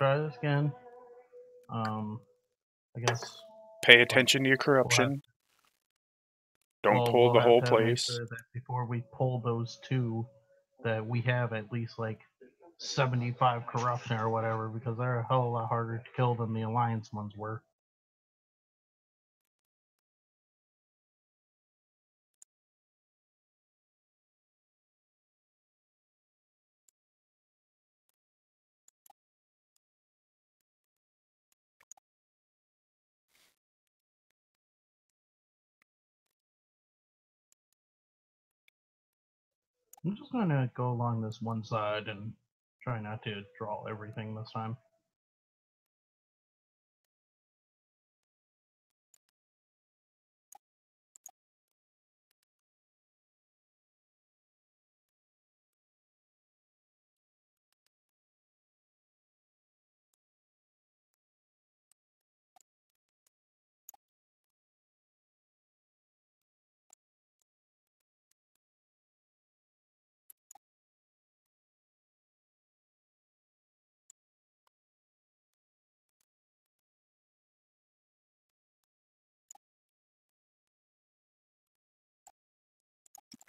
try this again. Um, I guess Pay attention to your corruption. Don't we'll- pull we'll the whole place. sure before we pull those two, that we have at least like 75 corruption or whatever, because they're a hell of a lot harder to kill than the alliance ones were. I'm just gonna go along this one side and try not to draw everything this time.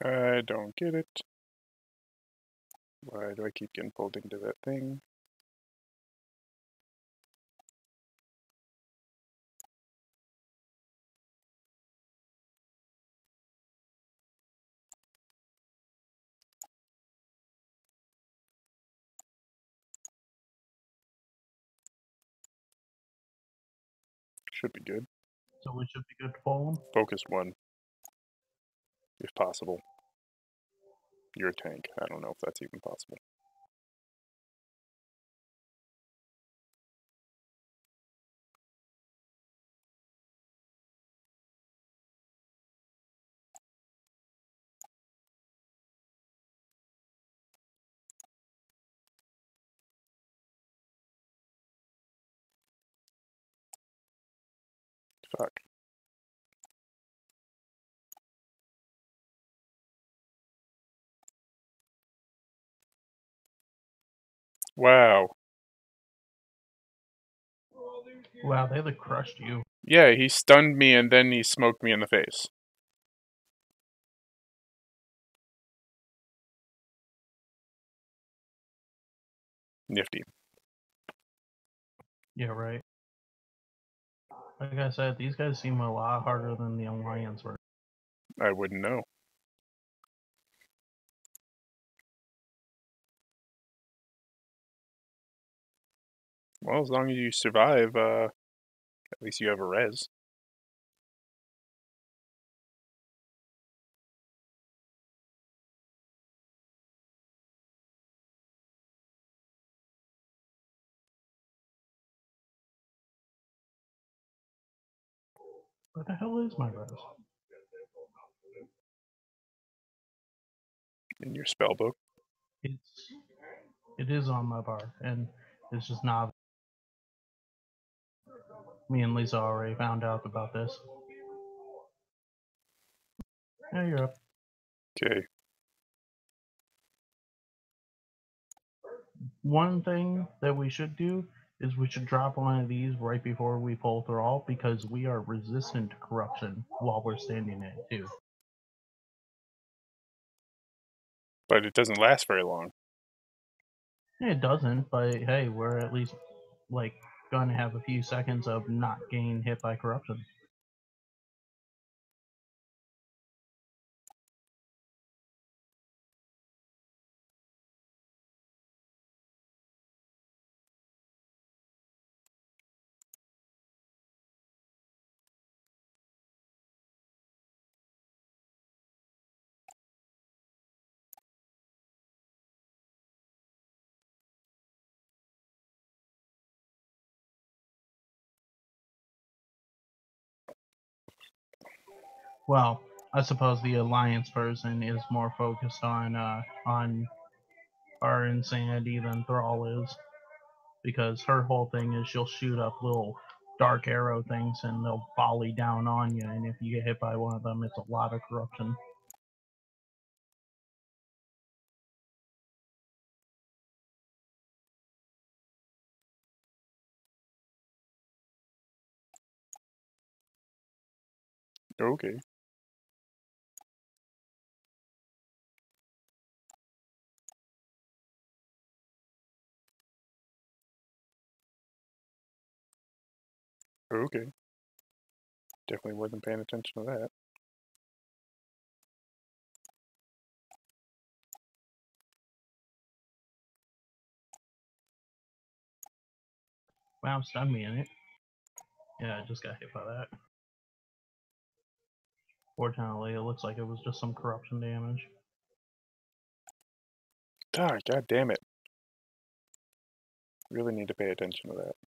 I don't get it. Why do I keep getting pulled into that thing? Should be good. So we should be good to pull them. Focus one. If possible. You're a tank. I don't know if that's even possible. Fuck. Wow. Wow, they like crushed you. Yeah, he stunned me and then he smoked me in the face. Nifty. Yeah, right. Like I said, these guys seem a lot harder than the alliance were. I wouldn't know. Well, as long as you survive, uh, at least you have a res. Where the hell is my res? in your spell book. It's it is on my bar, and it's just not. Me and Lisa already found out about this. Yeah, you're up. Okay. One thing that we should do is we should drop one of these right before we pull through all because we are resistant to corruption while we're standing in it too. But it doesn't last very long. It doesn't, but hey, we're at least like gonna have a few seconds of not getting hit by corruption. well, I suppose the alliance person is more focused on uh, on our insanity than Thrall is, because her whole thing is she'll shoot up little dark arrow things and they'll volley down on you, and if you get hit by one of them, it's a lot of corruption. Okay. Okay. Definitely wasn't paying attention to that. Wow, stun me in it. Yeah, I just got hit by that. Fortunately, it looks like it was just some corruption damage. Ah, god damn it. Really need to pay attention to that.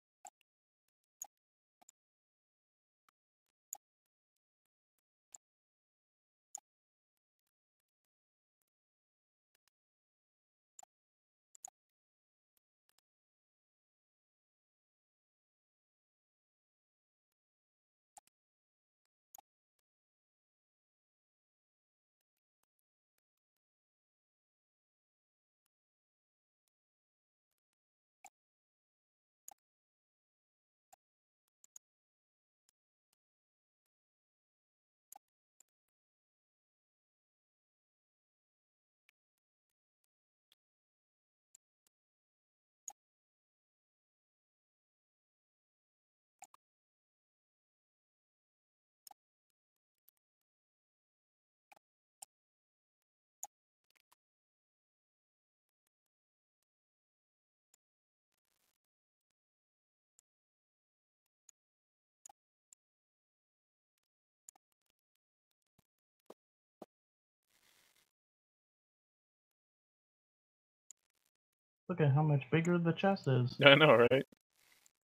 Look at how much bigger the chest is. I know, right?